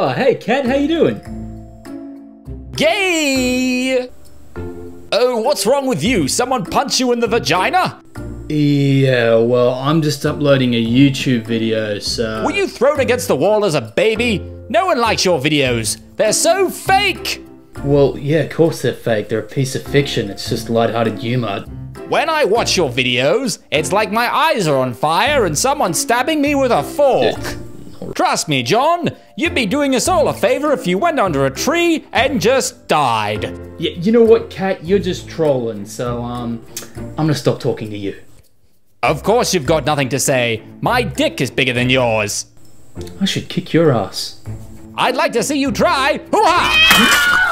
Oh, hey, Cat, how you doing? Gay! Oh, what's wrong with you? Someone punch you in the vagina? Yeah, well, I'm just uploading a YouTube video, so. Were you thrown against the wall as a baby? No one likes your videos. They're so fake! Well, yeah, of course they're fake. They're a piece of fiction. It's just lighthearted humor. When I watch your videos, it's like my eyes are on fire and someone's stabbing me with a fork. Trust me, John, you'd be doing us all a favor if you went under a tree and just died. Yeah, you know what, Cat? You're just trolling, so, um, I'm gonna stop talking to you. Of course, you've got nothing to say. My dick is bigger than yours. I should kick your ass. I'd like to see you try. Hoo-ha!